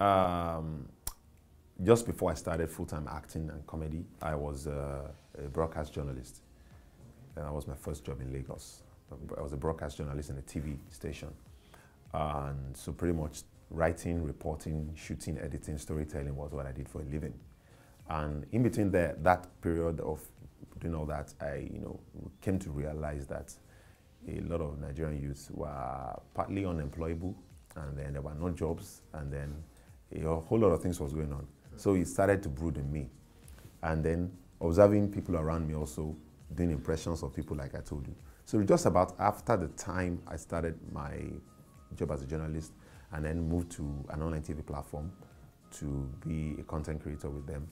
Um, just before I started full-time acting and comedy, I was uh, a broadcast journalist. And that was my first job in Lagos. I was a broadcast journalist in a TV station. And so pretty much writing, reporting, shooting, editing, storytelling was what I did for a living. And in between the, that period of doing all that, I you know, came to realize that a lot of Nigerian youths were partly unemployable and then there were no jobs and then a whole lot of things was going on. So it started to brood in me. And then observing people around me also doing impressions of people like I told you. So just about after the time I started my job as a journalist and then moved to an online TV platform to be a content creator with them,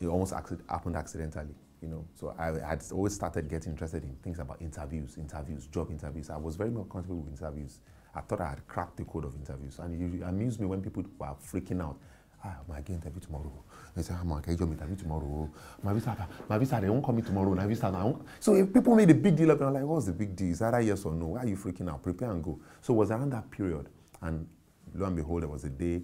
it almost happened accidentally, you know. So I had always started getting interested in things about interviews, interviews, job interviews. I was very more comfortable with interviews. I thought I had cracked the code of interviews. And it amused me when people were freaking out. Ah, my get interview tomorrow. They say, I'm going to interview tomorrow. My visa, my visa, they won't call me tomorrow. My visa, I. So if people made a big deal of it, I'm like, what's the big deal? Is that a yes or no? Why are you freaking out? Prepare and go. So it was around that period. And lo and behold, there was a day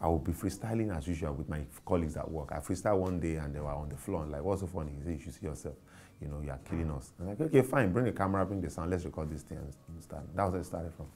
I would be freestyling as usual with my colleagues at work. I freestyle one day and they were on the floor. I'm like, what's so funny? He said, you should see yourself. You know, you are killing us. I'm like, okay, fine, bring the camera, bring the sound, let's record this thing and start. That was where it started from.